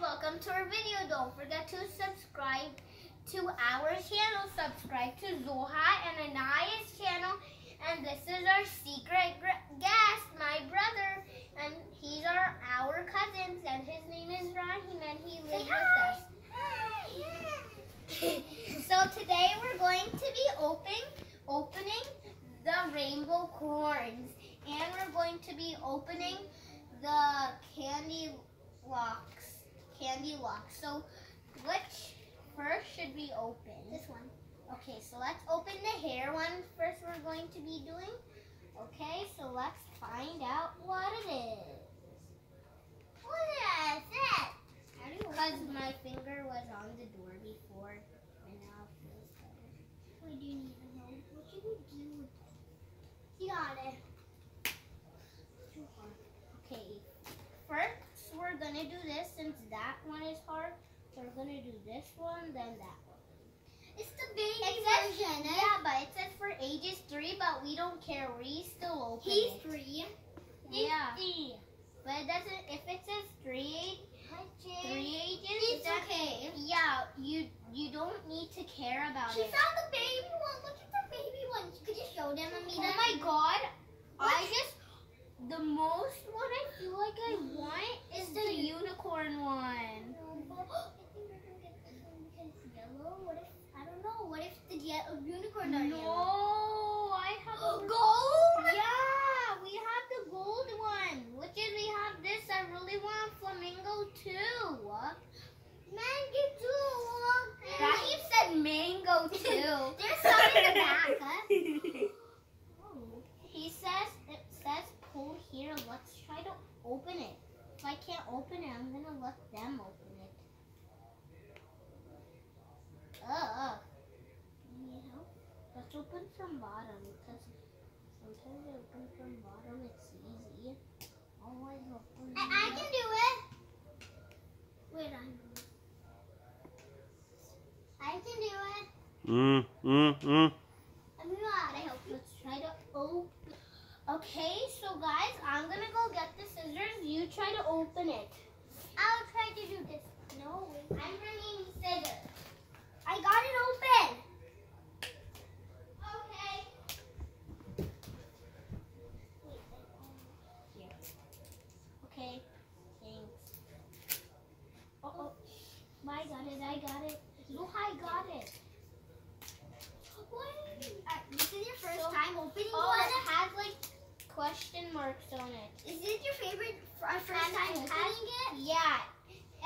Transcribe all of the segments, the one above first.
welcome to our video. Don't forget to subscribe to our channel. Subscribe to Zoha and Anaya's channel. And this is our secret guest, my brother. And he's our our cousins. And his name is Rahim and he lives with us. so today we're going to be opening opening the rainbow corns. And we're going to be opening the candy. Locks. So which first should we open? This one. Okay, so let's open the hair one first we're going to be doing. Okay, so let's find out what it is. What is it? Because my finger was on the door before, and now it feels better. We do need to know. What should we do with it? You got it. Okay, we're gonna do this since that one is hard. So We're gonna do this one, then that one. It's the baby It says, version. eh? yeah, but it says for ages three, but we don't care. We still open He's it. three. Yeah. He's But it doesn't. If it says three, three. three ages, It's okay. Yeah, you you don't need to care about She it. found the baby one. Look at the baby one. Could you show them, Amina? Oh my god! I What? just the most one I feel like I want is the unicorn one. I think we're gonna get this one because it's yellow. What if I don't know? What if the yellow uh, unicorn are yellow? No, I have a Gold. Yeah, we have the gold one. Which is we have this. I really want flamingo too. Mango too. Rahim said mango too. There's some in the back. Huh? He says pull here. Let's try to open it. If I can't open it, I'm gonna let them open it. Ugh. Need help? Let's open from bottom because sometimes I open from bottom. It's easy. Always open. I, I can do it. Wait, I I can do it. Mm, mm, mm. I'm not. I hope. Let's try to open. Okay, so guys, I'm gonna go get the scissors. You try to open it. I'll try to do this. No, I'm bringing scissors. I got it open. Okay. Here. Okay. Thanks. Oh, oh. I got it. I got it. Look, I got it. What? Uh, this is your first So- time opening Oh, one. it has like question marks on it. Is this your favorite uh, first And time it opening has- it? Yeah.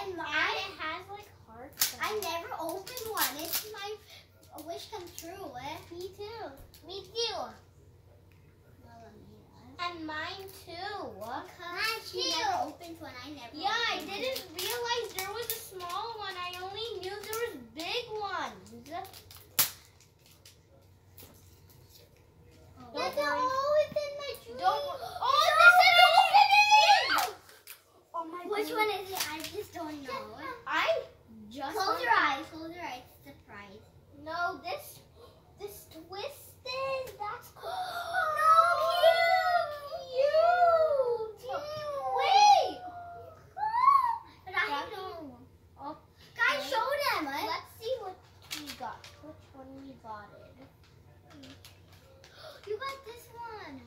And And mine, it has like hearts. on I it. never opened one. It's my wish come true. Eh? Me too. Me too. And mine too. Mine too. She never opened one. I never. Yeah, I didn't realize there was a small one. I only knew there was big ones. Oh. Don't That's worry. always in my dream. Don't. Oh, this is opening! Oh my Which God. one is it? I just don't know. I just Close your opened- eyes. Close your eyes. Surprise. No, this this twisted. That's cool. No, cute. Wait. But I Rocky? know. Oh, Guys, Okay. show them. eh? let's see what we got. Which it? You got this one.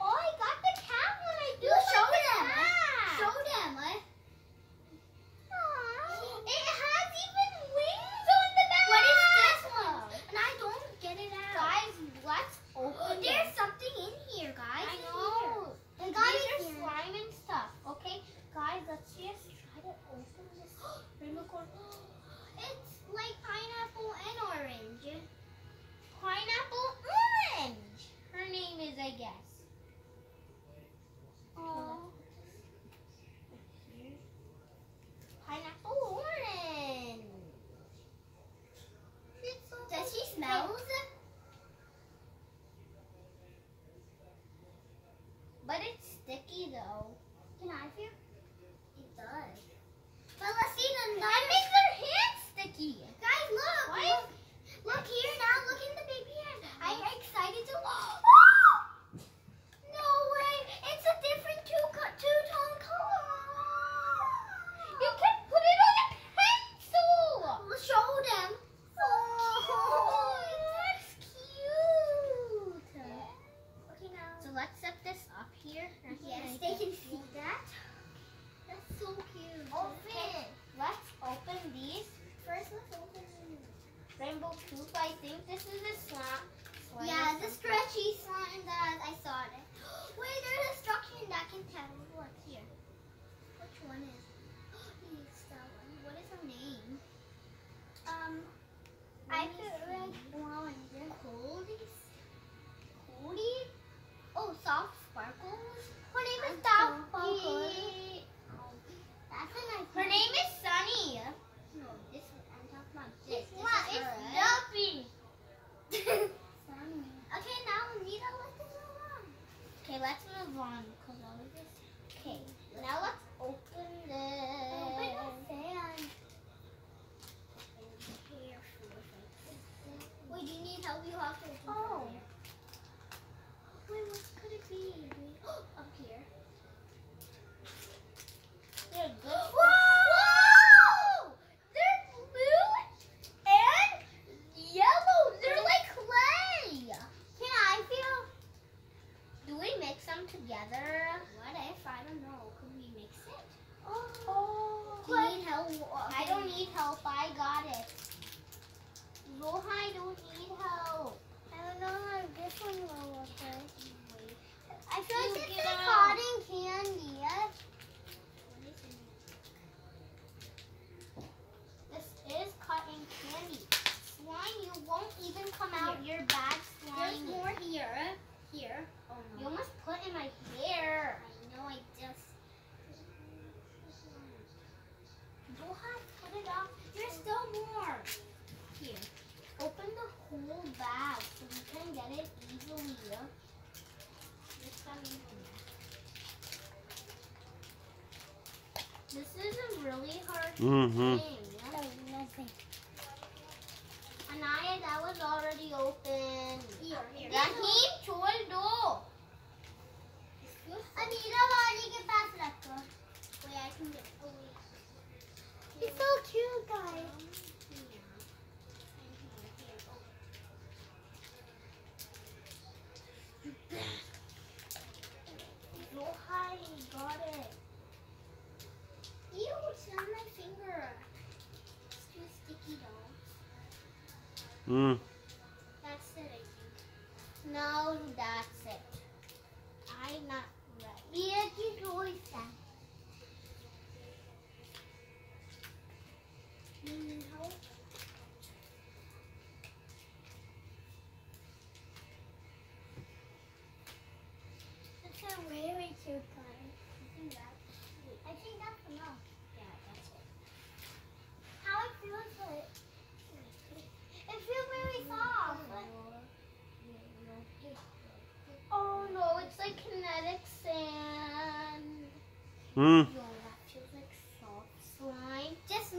Oh, I got the cat one. I do You like show the them. eh? cat. Show them. eh? It has even wings on the back. What is this one? And I don't get it out. Guys, let's open There's it. something in here, guys. I in know. here. I got These it are here. slime and stuff. Okay, guys, let's just try to open this rainbow corn. It's like pineapple and orange. Pineapple orange. Her name is, I guess. Oh. Pineapple orange. Does she smells? But it's sticky though. Can I feel? It does. But let's see the That makes her hands sticky. Guys, look. Why? Look, look here now. Look in the baby hand. I'm excited to. no way! It's a different two co- two tone color. You can put it poop. I think this is a slime. slime Yeah, the stretchy slime that I saw it. Wait, there's instruction that can tell what here. Which one is? It's that one. What is her name? Um, I Let me could see. like one. Cody. Cody. Oh, soft sparkles. Her name is Soft Sparkles. That's a nice. Her name is Sunny. No, this one. I'm talking about this. This What? is It's her. Duffy. Sunny. Okay, now Nita, let's move on. Okay, let's move on because all of this. Okay, now let's open this. Open the fan. Wait, do you need help? You have to. open Oh. it. Wait, what could it be? Up here. They're good. Whoa! They're blue and yellow. They're like clay. Can I feel? Do we mix them together? What if? I don't know. Could we mix it? Oh. Do you need help? I don't need help. I got it. Zoha, I don't need help. I don't know how this one will work. I feel You like it's get a out. cotton candy. Yes. This is cotton candy. Slime, you won't even come out your bad There's slime. more here. Here. Oh You almost put in my hair. I know. I just. Zoha, put it up. There's still more. Here. Open the whole bag so we can get it easily. This time you can- This is a really hard Mm-hmm. thing. nothing. Anaya, that was already open. Here, here. Rahim, chol do. Anita, Mari के पास रखो. Wait, I can get. Oh wait. He's so cute, guys. Though. Mm. That's it, I think. No, that's it. I'm not ready. Yeah, keep always that. Mm, help. That's a very cute guy. I think that's, I think that's enough. Yeah, that's it. How it feels like, it feels very soft. Oh no, it's like kinetic sand. Mm. Yo, that feels like soft slime. Just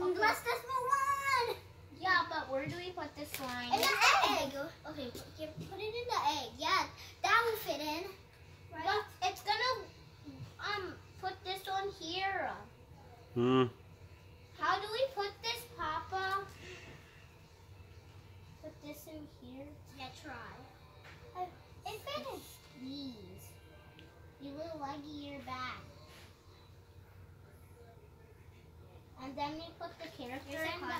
Okay. let's just move on. Yeah, but where do we put this slime? In the egg. Okay, put, put it in the egg. Yeah, that will fit in. Right? But it's gonna um put this on here. Mm. Then we put the character in the...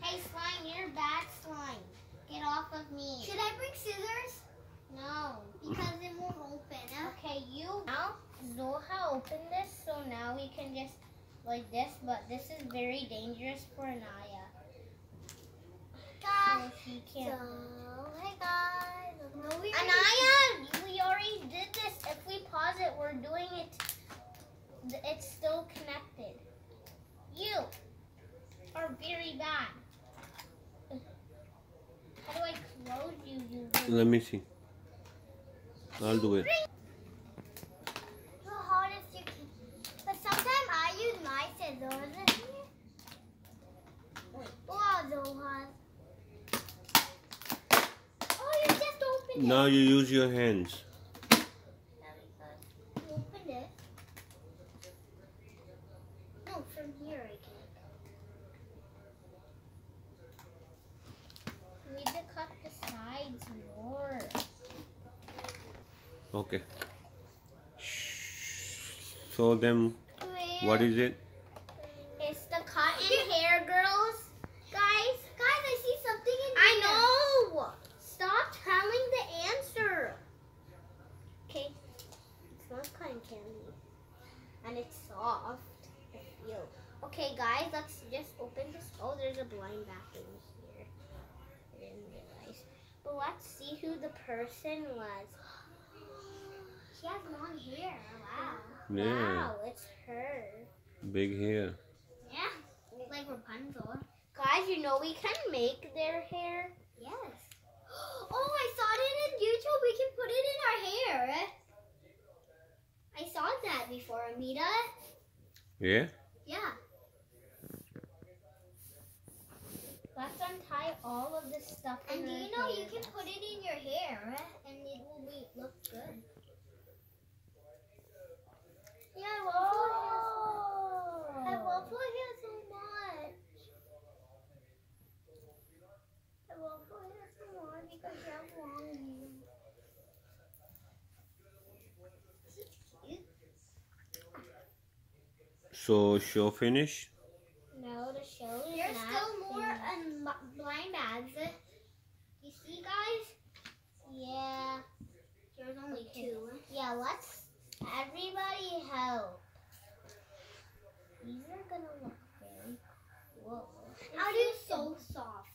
Hey, slime, you're bad slime. Get off of me. Should I bring scissors? No. Because it won't open. Okay, you now Zoha opened this, so now we can just like this, but this is very dangerous for Anaya. So Guys, she so, can't. hey guys. No, we already- Anaya, we already did this. If we pause it, we're doing it. It's still connected. You are very bad. How do I close you? You. Let me see. I'll do it. The hardest you can. But sometimes I use my scissors. Wow, oh, so hard. Oh, you just opened it. Now you use your hands. okay. So then, what is it? It's the cotton hair girls. Guys guys i see something in here. i know. Stop telling the answer. Okay. It smells cotton candy. And it's soft okay guys let's just open this. Oh there's a blind bag in here. I didn't realize. But let's see who the person was. She has long hair. Wow. Yeah. Wow, it's her. Big hair. Yeah. Like Rapunzel. Guys, you know we can make their hair. Yes. Oh, I saw it in YouTube. We can put it in our hair. I saw that before, Amita. Yeah. Yeah. Let's untie all of this stuff. And in do you know you can put it in your hair and it will be look good. Yeah, I love Oh. I love her hair so much. I love her hair so much because she has long hair. She's cute. So show finish. No, the show is There's not still more finished. um, blind bags. You see, guys? Yeah. There's only Okay. two. Yeah, let's everybody help. These are gonna look very cool. How do you so soft?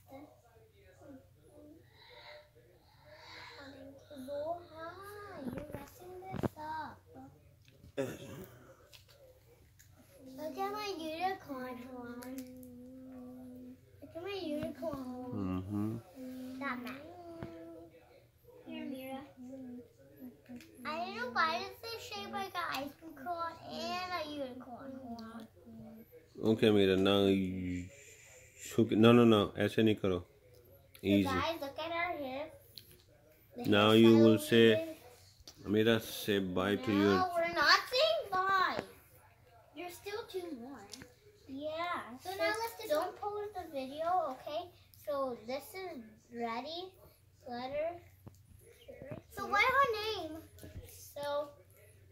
Go high. You're messing this up. Look at my unicorn horn. Look at my unicorn horn. Mm-hmm. That man. Here, Mira. I don't know why it's the shape like an ice cream cone and a unicorn horn. Okay, मेरा now you- Shuk- no no no ऐसे नहीं करो So easy guys, look at our hair. The Now you hairstyle will we say- did. मेरा say bye to No, your two more. Yeah. So now let's just- don't pause the video, okay? So this is ready. Letter. So what's her name? So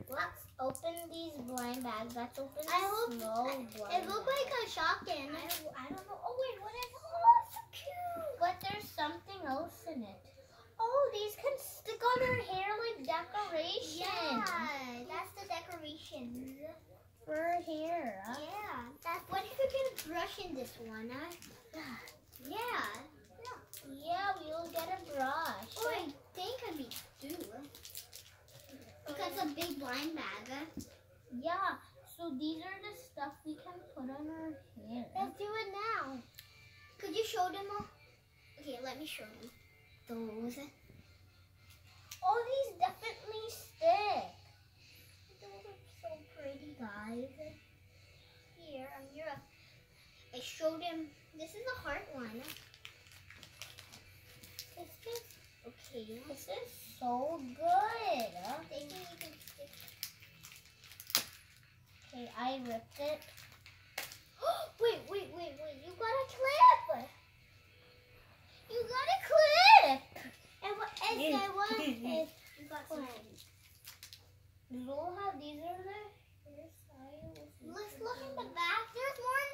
let's open these blind bags. Let's open I hope- small It blind looked bag. like a shotgun. I don't, I don't know. Oh wait, what is? Oh, so cute. But there's something else in it. Oh, these can stick on her hair like decoration. Yeah, that's the decorations. For her hair. huh? Yeah, that's. What if you can brush in this one? Huh? Yeah. Yeah, we'll get a brush. Oh, I think I mean do. Because a big blind bag. Yeah. So these are the stuff we can put on our hair. Let's do it now. Could you show them all? Okay, let me show them. Those. Oh, these definitely stick. Those are so pretty, guys. Here, Amira. I showed him. This is a heart one. This is okay. This is so good. huh? They can stick. Okay, I ripped it. wait, wait, wait, wait. You got a clip. You got a clip. And what? And say what? is you got some. Zoha, these are the. Let's look in the back. There's more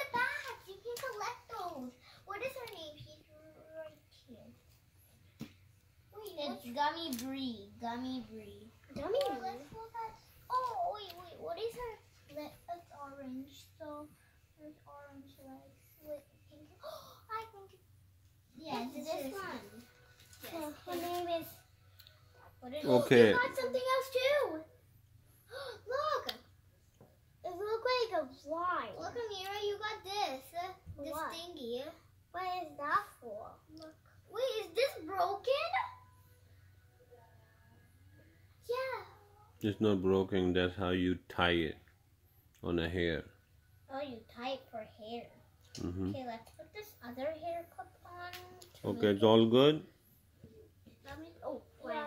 in the back. You can collect those. What is her name? She's right here. Wait, It's what's Gummy Brie. Gummy Brie. Dummy. Let's look at. Oh, wait, wait. What is her? Let, it's orange. So there's orange legs. Wait, pink. I think Yeah, it's this this is- one. Yes. Her name is. What is Okay. You got something else too. Look. It looks like a fly. Look, Amira, you got this. uh, This What? thingy. What is that for? Look. Wait, is this broken? Yeah. it's not broken that's how you tie it on a hair Oh, you tie it for hair. mm-hmm. Okay, let's put this other hair clip on. okay it's all good Let me. Oh, Wow. wait.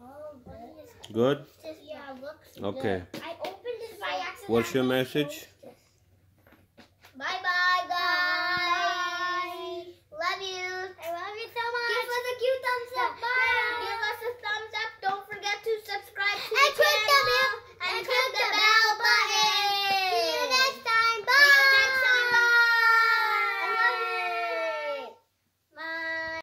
Oh, What good yeah, looks Okay. good. I opened it by accident. What's your message